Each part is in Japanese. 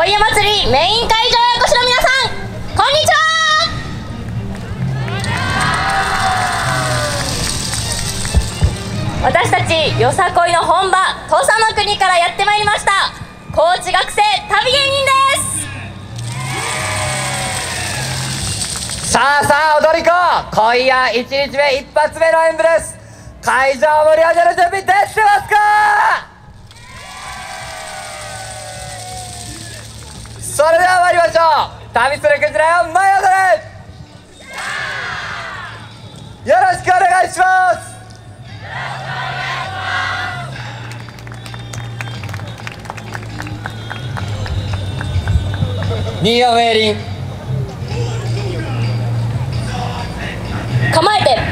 鯉江祭りメイン会場へお越しの皆さんこんにちは。私たちよさこいの本場土佐の国からやってまいりました高知学生旅芸人です。さあさあ踊り子。今夜1日目一発目の演舞です。会場を盛り上げる準備できてますか？それでは参りましょう。旅するクジラよ前踊れよろしくお願いします。新山エリン。構えて。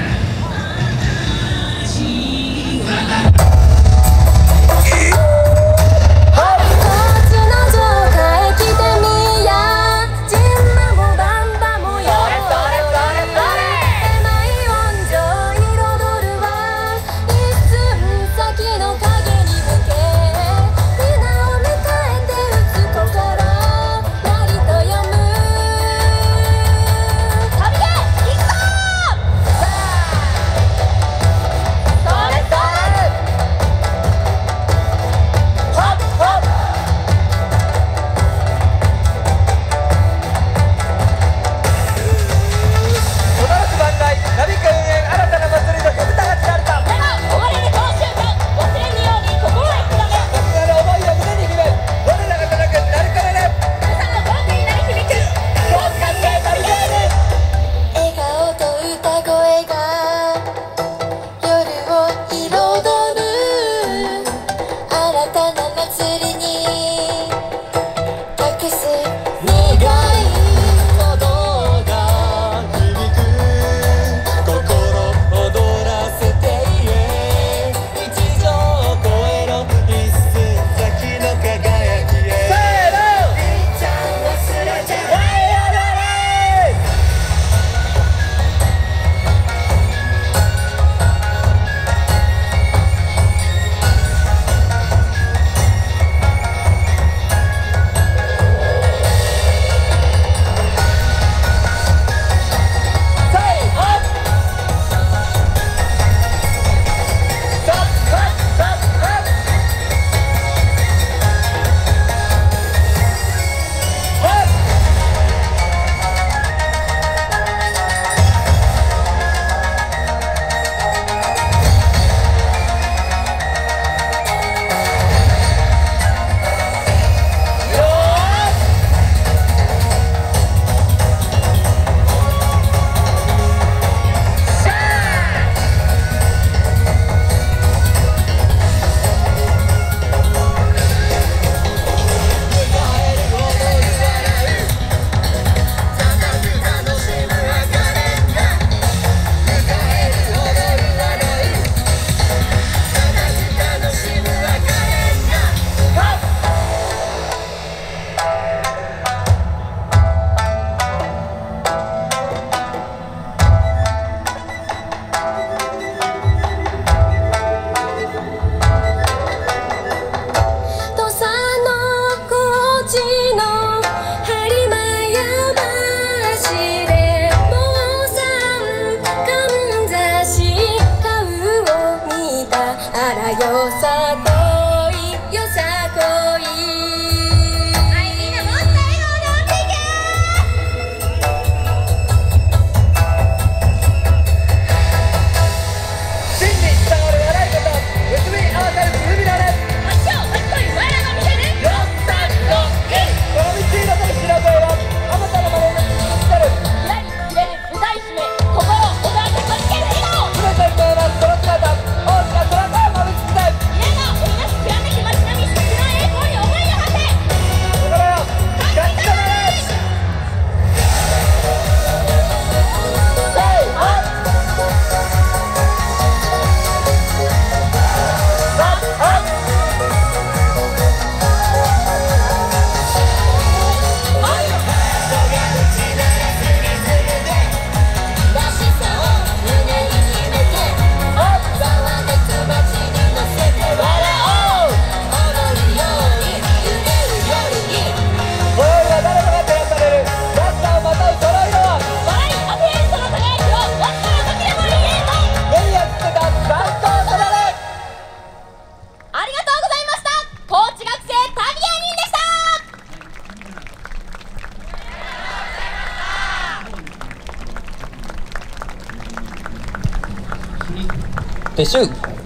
수 있.